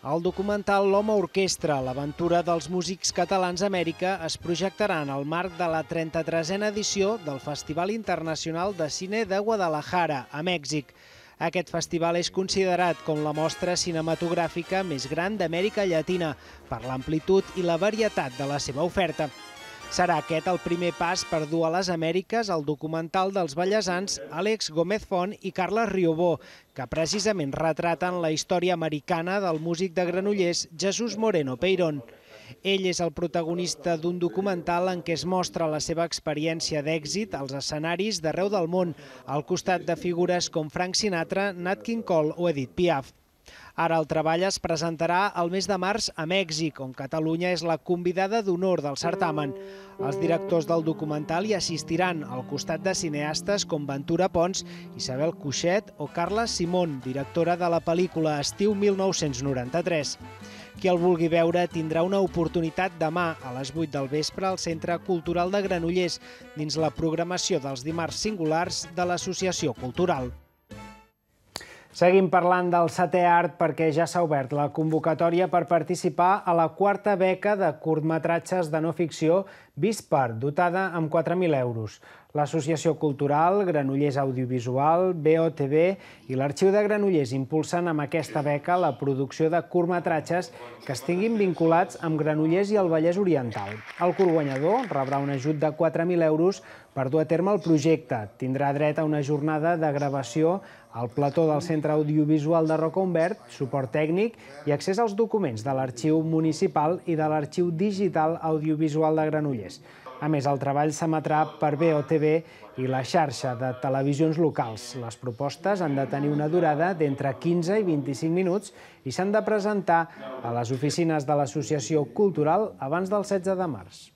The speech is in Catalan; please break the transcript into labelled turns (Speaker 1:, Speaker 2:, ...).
Speaker 1: El documental L'Home Orquestra, l'aventura dels músics catalans a Amèrica, es projectarà en el marc de la 33a edició del Festival Internacional de Cine de Guadalajara, a Mèxic. Aquest festival és considerat com la mostra cinematogràfica més gran d'Amèrica Llatina per l'amplitud i la varietat de la seva oferta. Serà aquest el primer pas per dur a les Amèriques el documental dels ballesans Àlex Gómez Font i Carles Riobó, que precisament retraten la història americana del músic de Granollers Jesús Moreno Peirón. Ell és el protagonista d'un documental en què es mostra la seva experiència d'èxit als escenaris d'arreu del món, al costat de figures com Frank Sinatra, Nat King Cole o Edith Piaf. Ara el treball es presentarà el mes de març a Mèxic, on Catalunya és la convidada d'honor del certamen. Els directors del documental hi assistiran al costat de cineastes com Ventura Pons, Isabel Cuixet o Carla Simón, directora de la pel·lícula Estiu 1993. Qui el vulgui veure tindrà una oportunitat demà a les 8 del vespre al Centre Cultural de Granollers, dins la programació dels dimarts singulars de l'Associació Cultural. Seguim parlant del setè art perquè ja s'ha obert la convocatòria per participar a la quarta beca de curtmetratges de no ficció Vispar, dotada amb 4.000 euros. L'Associació Cultural, Granollers Audiovisual, BOTV i l'Arxiu de Granollers impulsen amb aquesta beca la producció de curtmetratges que estiguin vinculats amb Granollers i el Vallès Oriental. El guanyador rebrà un ajut de 4.000 euros per dur a terme el projecte. Tindrà dret a una jornada de gravació al plató del Centre Audiovisual de Roca Humbert, suport tècnic i accés als documents de l'Arxiu Municipal i de l'Arxiu Digital Audiovisual de Granollers. A més, el treball s'emetrà per BOTV i la xarxa de televisions locals. Les propostes han de tenir una durada d'entre 15 i 25 minuts i s'han de presentar a les oficines de l'Associació Cultural abans del 16 de març.